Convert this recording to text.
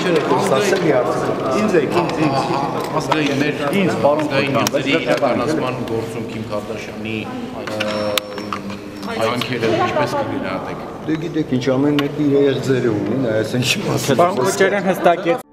Ինչեր եք ստացել իարցը։ Ինձ եք, ինձ, ինձ։ ազգային մեր Ինձ, պարոն ազգային Խորտան, նյութերի բայց իրականացման գործում Քիմ Քարդաշյանի հայանքերը ինչպես կգնահատեք։ Դե գիտեք ինչ ամեն մեկի իր ձերը ունի, նայած ինչ մասը։ Պարոն Քոչարյան հստակեց